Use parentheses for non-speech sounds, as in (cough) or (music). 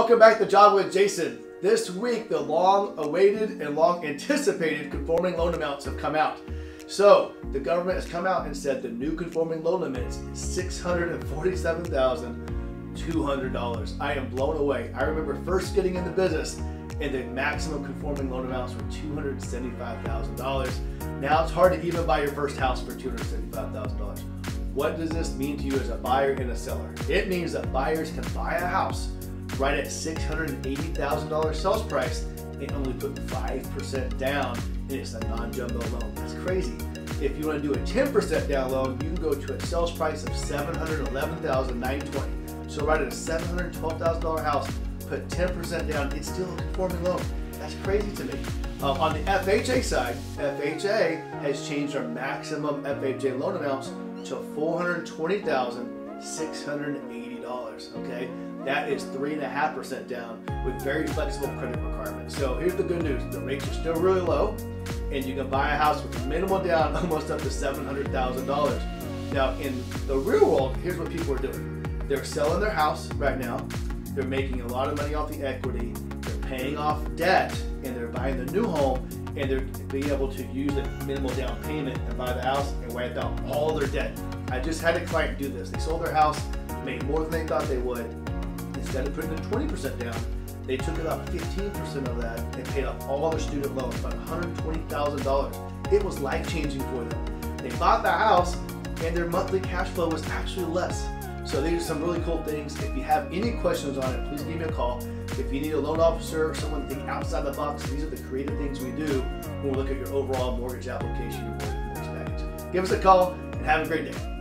welcome back to Java with Jason. This week, the long awaited and long anticipated conforming loan amounts have come out. So, the government has come out and said the new conforming loan limits is $647,200. I am blown away. I remember first getting in the business and the maximum conforming loan amounts were $275,000. Now it's hard to even buy your first house for $275,000. What does this mean to you as a buyer and a seller? It means that buyers can buy a house right at $680,000 sales price and only put 5% down and it's a non-jumbo loan. That's crazy. If you want to do a 10% down loan, you can go to a sales price of 711,920. So right at a $712,000 house, put 10% down, it's still a conforming loan. That's crazy to me. Uh, on the FHA side, FHA has changed our maximum FHA loan amounts to $420,680. Okay, that is three and a half percent down with very flexible credit requirements. So here's the good news: the rates are still really low, and you can buy a house with minimal down, (laughs) almost up to seven hundred thousand dollars. Now, in the real world, here's what people are doing: they're selling their house right now, they're making a lot of money off the equity, they're paying off debt, and they're buying the new home, and they're being able to use a minimal down payment and buy the house and wipe out all their debt. I just had a client do this. They sold their house, made more than they thought they would. Instead of putting the 20% down, they took about 15% of that and paid off all their student loans, about $120,000. It was life changing for them. They bought the house and their monthly cash flow was actually less. So these are some really cool things. If you have any questions on it, please give me a call. If you need a loan officer or someone to think outside the box, these are the creative things we do when we look at your overall mortgage application, mortgage package. Give us a call and have a great day.